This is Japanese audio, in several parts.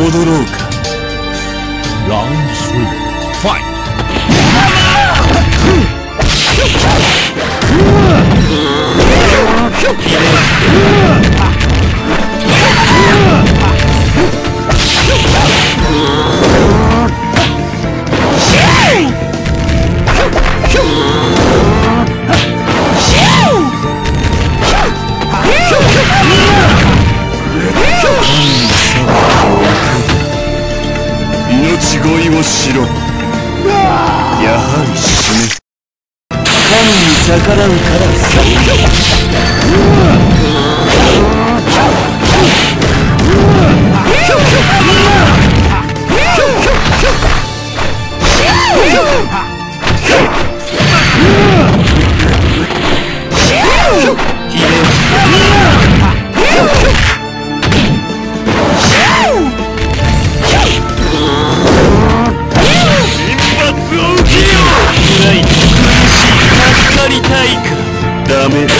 踊ろうか Round three. Fight. 命しろやはり死ぬ神に逆らうからさ。かかりたいか。ダメ。だ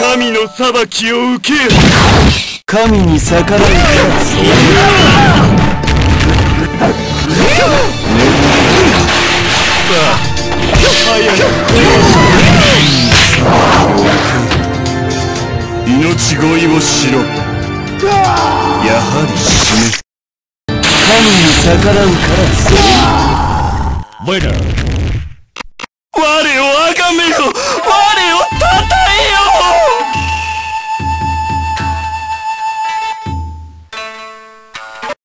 神の裁きを受けよ。神に逆らうから命乞いをしろやはり死ね。神に逆らうからそれに我をあがめ